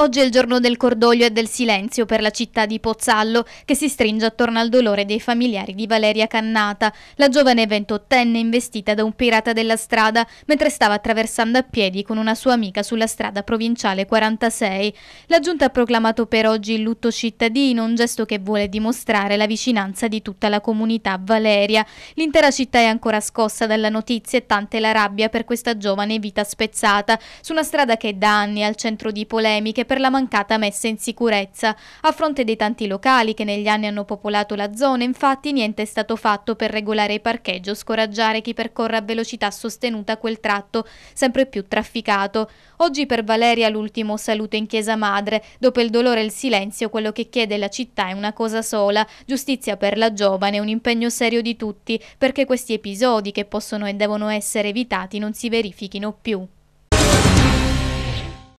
Oggi è il giorno del cordoglio e del silenzio per la città di Pozzallo, che si stringe attorno al dolore dei familiari di Valeria Cannata, la giovane ventottenne investita da un pirata della strada mentre stava attraversando a piedi con una sua amica sulla strada provinciale 46. La giunta ha proclamato per oggi il lutto cittadino, un gesto che vuole dimostrare la vicinanza di tutta la comunità Valeria. L'intera città è ancora scossa dalla notizia e tante la rabbia per questa giovane vita spezzata, su una strada che da anni è al centro di polemiche per la mancata messa in sicurezza. A fronte dei tanti locali che negli anni hanno popolato la zona, infatti niente è stato fatto per regolare il parcheggio, scoraggiare chi percorre a velocità sostenuta quel tratto sempre più trafficato. Oggi per Valeria l'ultimo saluto in chiesa madre, dopo il dolore e il silenzio quello che chiede la città è una cosa sola, giustizia per la giovane, un impegno serio di tutti, perché questi episodi che possono e devono essere evitati non si verifichino più.